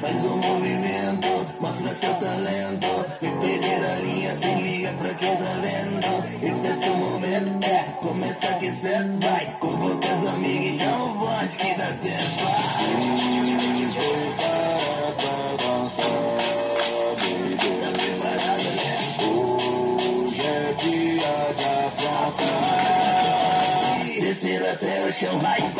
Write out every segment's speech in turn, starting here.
Faz um movimento, mostra seu talento. E perder a linha, se liga pra quem tá vendo. Esse é seu momento, é Começa que cê vai com você. Is it a bear make.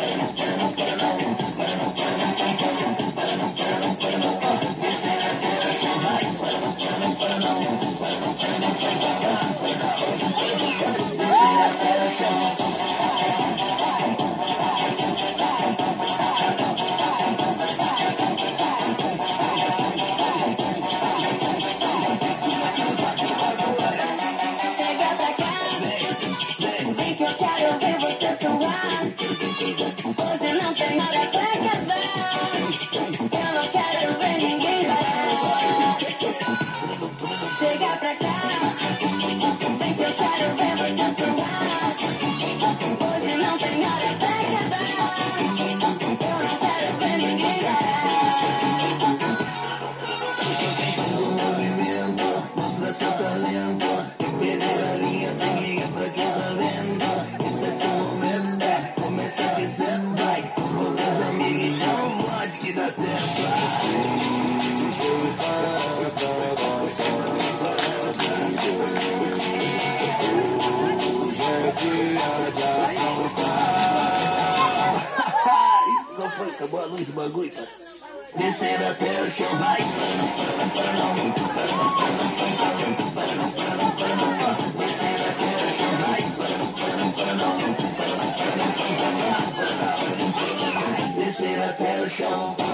Não foi, acabou a luz do bagulho, cara. Descer até o chão, vai. Descer até o chão, vai. Descer até o chão, vai.